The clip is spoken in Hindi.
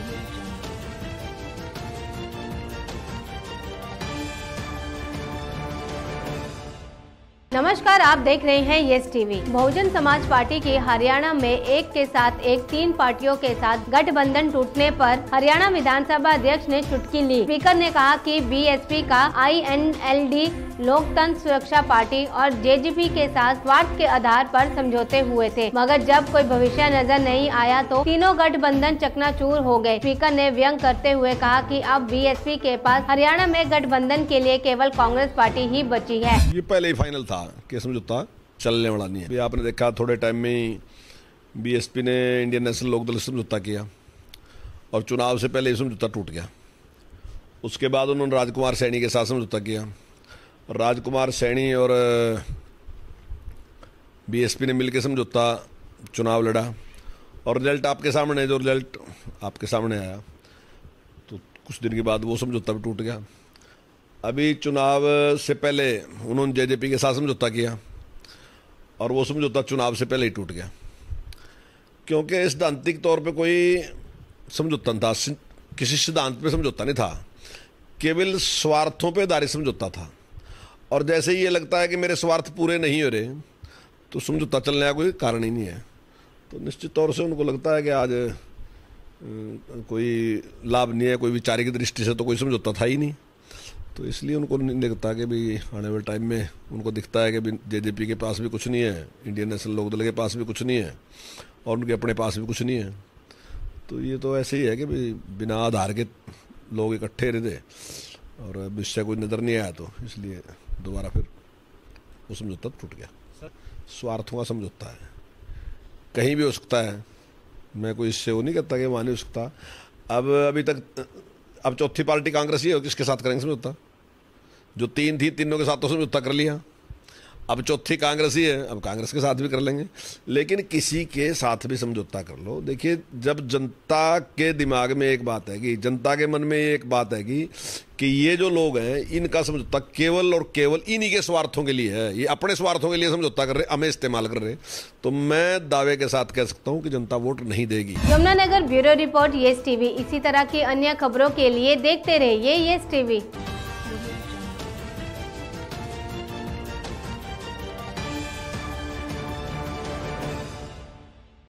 removed नमस्कार, आप देख रहे हैं yes TV. Bahujan Samaj party की हरियाणा में एक के साथ एक, तीन पार्टियों के साथ गठबंधन टूटने पर हरियाणा विधानसभा अध्यक्ष ने चुटकी ली। स्पीकर ने कहा कि बीएसपी का आईएनएलडी, लोकतंत्र सुरक्षा पार्टी और जेजेपी के साथ स्वार्थ के आधार पर समझौते हुए थे। मगर जब कोई भविष्य नज़र नहीं आया तो तीनों गठबंधन चकनाचूर हो गए। स्पीकर ने व्यंग करते हुए कहा कि अब बीएसपी के पास हरियाणा में गठबंधन के लिए केवल कांग्रेस पार्टी ही बची है। ये पहले ही फाइनल था। कि समझौता चलने वाला नहीं है। अभी आपने देखा थोड़े टाइम में ही बीएसपी ने इंडियन नेशनल लोकदल से समझौता किया और चुनाव से पहले ही समझौता टूट गया। उसके बाद उन्होंने राजकुमार सैनी के साथ समझौता किया। राजकुमार सैनी और बीएसपी ने मिलकर समझौता चुनाव लड़ा और रिज़ल्ट आपके सामने, जो रिज़ल्ट आपके सामने आया तो कुछ दिन के बाद वो समझौता भी टूट गया। अभी चुनाव से पहले उन्होंने जेजेपी के साथ समझौता किया और वो समझौता चुनाव से पहले ही टूट गया। क्योंकि सिद्धांतिक तौर पे कोई समझौता नहीं था। किसी सिद्धांत पे समझौता नहीं था। केवल स्वार्थों पे आधारित समझौता था। और जैसे ही ये लगता है कि मेरे स्वार्थ पूरे नहीं हो रहे तो समझौता चलने का कोई कारण ही नहीं है। तो निश्चित तौर से उनको लगता है कि आज कोई लाभ नहीं है, कोई विचारिक दृष्टि से तो कोई समझौता था ही नहीं। तो इसलिए उनको नहीं लगता कि भाई आने वाले टाइम में उनको दिखता है कि भी जेजेपी के पास भी कुछ नहीं है इंडियन नेशनल लोकदल के पास भी कुछ नहीं है और उनके अपने पास भी कुछ नहीं है। तो ये तो ऐसे ही है कि भाई बिना आधार के लोग इकट्ठे रहते और अब इससे कोई नज़र नहीं आया तो इसलिए दोबारा फिर वो समझौता टूट गया। स्वार्थों का समझौता है। कहीं भी हो सकता है। मैं कोई इससे वो नहीं कहता कि वहाँ नहीं हो सकता। अब अभी तक अब चौथी पार्टी कांग्रेस ही है किसके साथ करेंगे समझौता? जो तीन थी, तीनों के साथ तो समझौता कर लिया। अब चौथी कांग्रेस ही है, अब कांग्रेस के साथ भी कर लेंगे। लेकिन किसी के साथ भी समझौता कर लो। देखिए, जब जनता के दिमाग में एक बात है कि जनता के मन में एक बात है कि कि ये जो लोग हैं, इनका समझौता केवल और केवल इन्हीं के स्वार्थों के लिए है। ये अपने स्वार्थों के लिए समझौता कर रहे, हमें इस्तेमाल कर रहे। तो मैं दावे के साथ कह सकता हूँ कि जनता वोट नहीं देगी। यमुनानगर ब्यूरो रिपोर्ट, ये टीवी इसी तरह की अन्य खबरों के लिए देखते रहिए ये टीवी